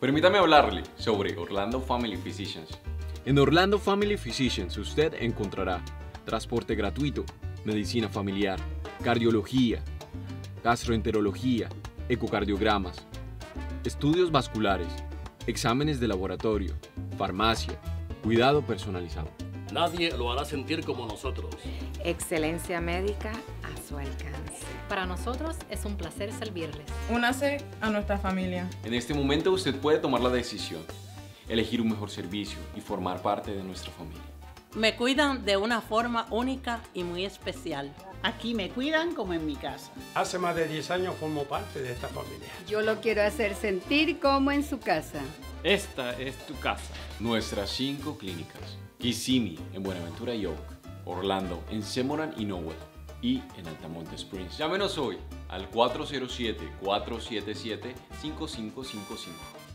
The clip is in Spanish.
Permítame hablarle sobre Orlando Family Physicians. En Orlando Family Physicians usted encontrará transporte gratuito, medicina familiar, cardiología, gastroenterología, ecocardiogramas, estudios vasculares, exámenes de laboratorio, farmacia, cuidado personalizado. Nadie lo hará sentir como nosotros. Excelencia médica a su alcance. Para nosotros es un placer servirles. Únase a nuestra familia. En este momento usted puede tomar la decisión, elegir un mejor servicio y formar parte de nuestra familia. Me cuidan de una forma única y muy especial. Aquí me cuidan como en mi casa. Hace más de 10 años formo parte de esta familia. Yo lo quiero hacer sentir como en su casa. Esta es tu casa. Nuestras cinco clínicas. Kissimmee en Buenaventura y Oak. Orlando en Semoran y Nowell. Y en Altamonte Springs. Llámenos hoy al 407-477-5555.